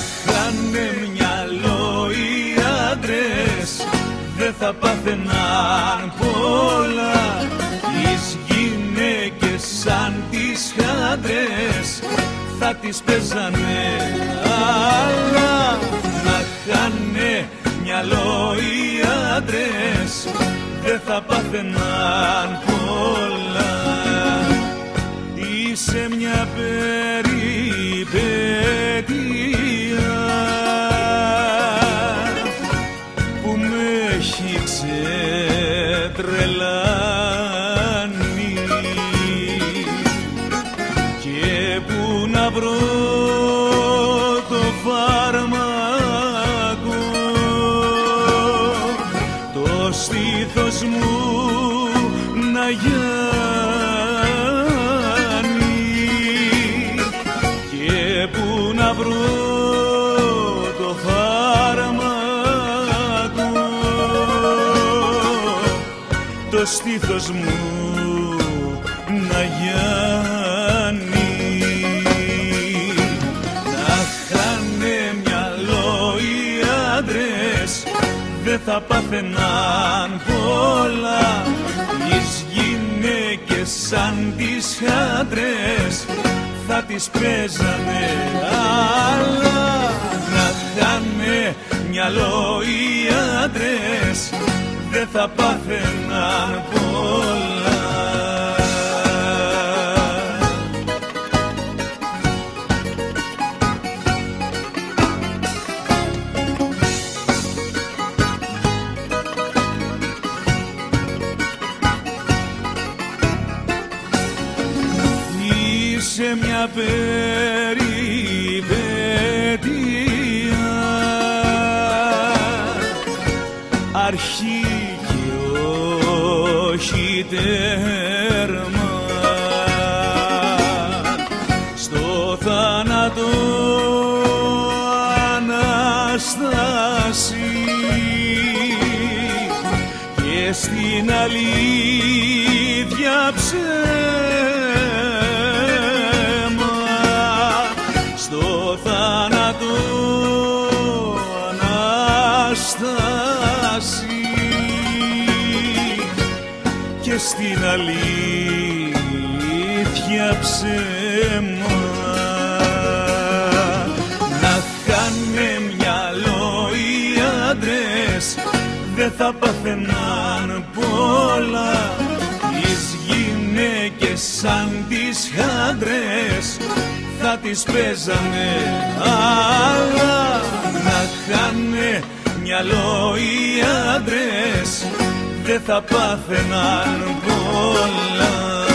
Χάνε μυαλό οι άντρες Δεν θα πάθαιναν πολλά. Τις γυναίκες σαν τις χάντρες Θα τις παίζανε άλλα. Να χάνε μυαλό οι άντρες Δεν θα πάθαιναν πολλά. Είσαι μια περίπτωση ξετρελάνει και που να βρω το φάρμακο το στήθος μου να γιάνει. Και που να βρω το στήθος μου να γιάνει. Να χάνε μυαλό οι άντρες δεν θα πάθαιναν πολλά. Τις γυναίκες σαν τις χάντρες θα τις παίζανε αλλά να χάνε μυαλό οι άντρες δεν θα πάθαιναν πολλά. Είσαι μια περιπέτεια τέρμα. Στο θάνατο Ανάσταση και στην αλήθεια ψέμα. Στο θάνατο και στην αλήθεια ψέμα. Να χάνε μυαλό οι άντρες δεν θα παθαιναν πολλά. Τις γυναίκες σαν τις χάντρες θα τις παίζανε αλλά να χάνε μυαλό οι άντρες δεν θα πάθαιναν πολλά